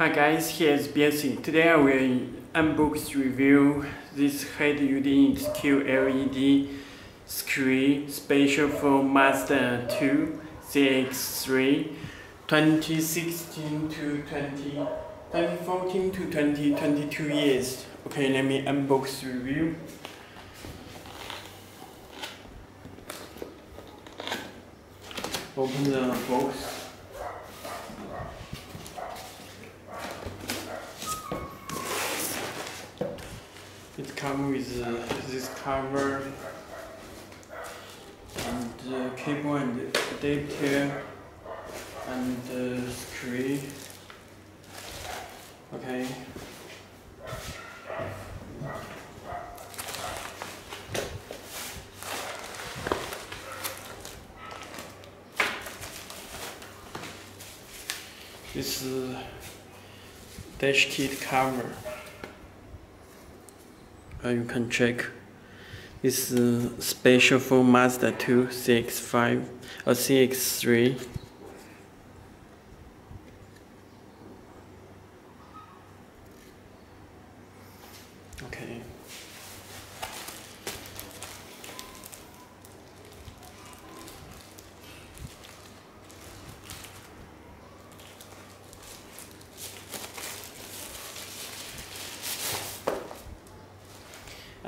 Hi guys, here's Belsee. Today I will unbox review this head unit QLED screen special for Mazda 2 CX-3 2016 to 20, 2014 to 2022 years. Okay, let me unbox review. Open the box. It comes with uh, this cover and uh, cable and adapter and uh, screen. Okay. This is dash kit cover uh, you can check. This uh, special for Mazda 2 CX5 or CX3 okay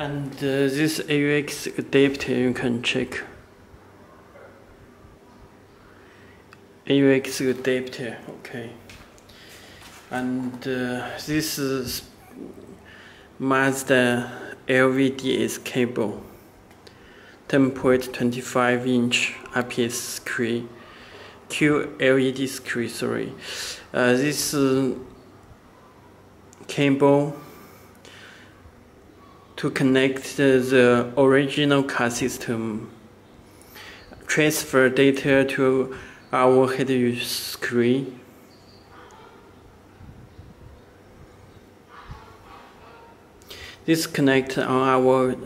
and uh, this AUX adapter you can check. AUX adapter okay. And uh, this is Mazda LVDS cable. 10.25 inch IPS screen. QLED screen sorry. Uh, this uh, cable to connect the original car system, transfer data to our head screen. This connect on our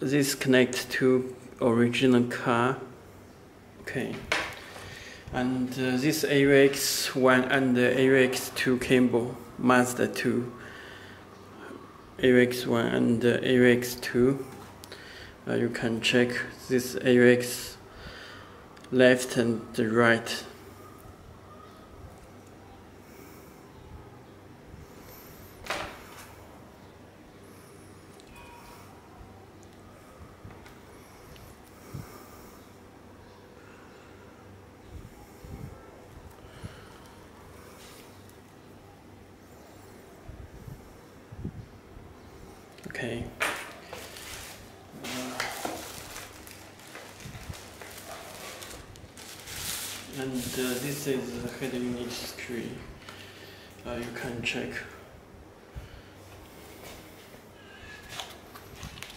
this connect to original car. Okay. And uh, this AUX1 and the AUX2 cable, Mazda 2. AUX1 and uh, AUX2 uh, you can check this AUX left and the right Okay. Uh, and uh, this is the head unit screen. Uh, you can check.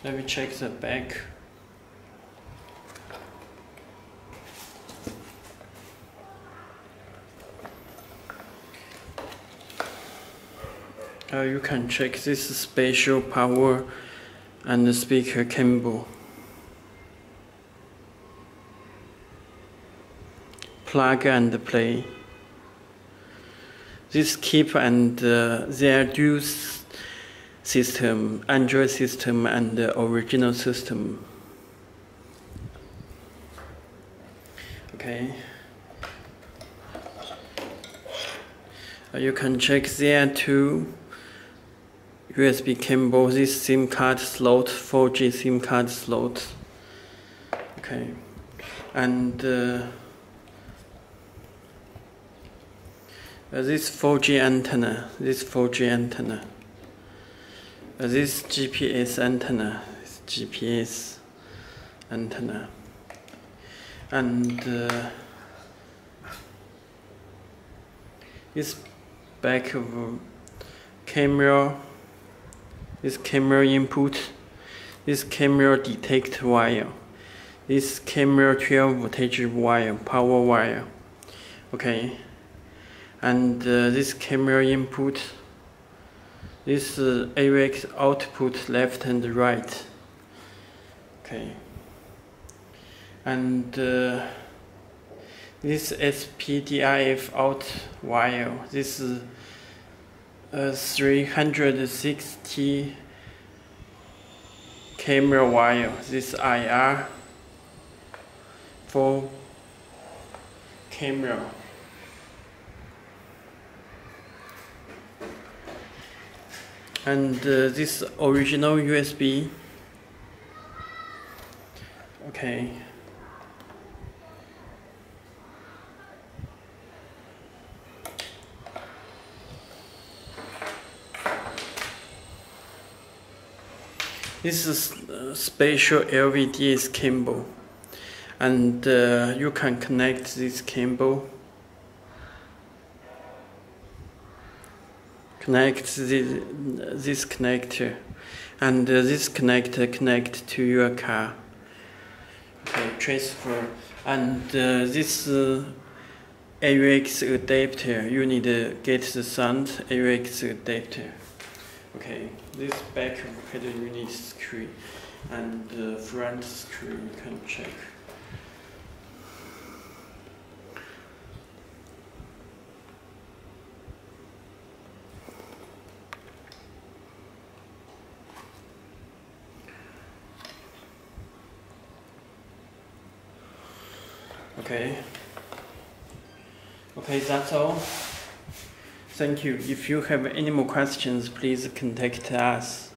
Let me check the back. Uh, you can check this special power and the speaker cable. Plug and play. This keep and uh, their dual system, Android system and the original system. Okay. Uh, you can check there too. USB this SIM card slot, 4G SIM card slot. Okay, and uh, uh, this 4G antenna, this 4G antenna, uh, this GPS antenna, this GPS antenna, and uh, this back of camera this camera input, this camera detect wire, this camera 12 voltage wire, power wire, okay, and uh, this camera input, this uh, AUX output left and right, okay, and uh, This SPDIF out wire. This is a 360 camera wire. This IR for camera. And uh, this original USB. Okay. This is a special LVDS cable and uh, you can connect this cable connect this, this connector. And uh, this connector connect to your car. Okay transfer and uh, this uh, AUX adapter you need to get the sound AUX adapter. Okay this back header unit screw and the front screw you can check Okay. Okay, that's all. Thank you. If you have any more questions, please contact us.